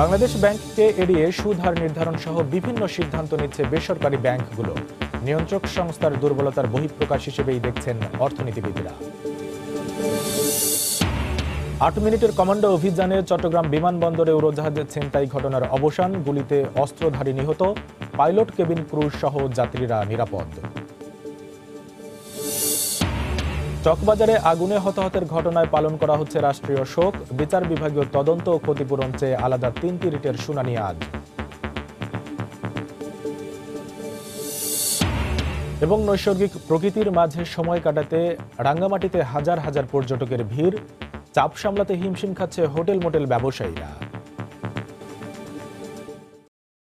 বাংলাদেশ ব্যাংককে এড়িয়ে সুদহার নির্ধারণ সহ বিভিন্ন সিদ্ধান্ত নিচ্ছে বেসরকারি ব্যাংকগুলো। নিয়ন্ত্রক সংস্থার দুর্বলতার বহিঃপ্রকাশ হিসেবেই দেখছেন অর্থনীতিবিদরা। আট মিনিটের কমান্ডো অভিযানে চট্টগ্রাম বিমানবন্দরে উড়োজাহাজের ছিনতাই ঘটনার অবসান, গুলিতে অস্ত্রধারী নিহত, পাইলট কেবিন ক্রু সহ যাত্রীরা নিরাপদ। চকবাজারে আগুনে হতাহতের ঘটনায় পালন করা হচ্ছে রাষ্ট্রীয় শোক। বিচার বিভাগীয় তদন্ত ও ক্ষতিপূরণ চেয়ে আলাদা তিনটি রিটের শুনানি আজ। এবং নৈসর্গিক প্রকৃতির মাঝে সময় কাটাতে রাঙ্গামাটিতে হাজার হাজার পর্যটকের ভিড়। চাপ সামলাতে হিমশিম খাচ্ছে হোটেল মোটেল ব্যবসায়ীরা।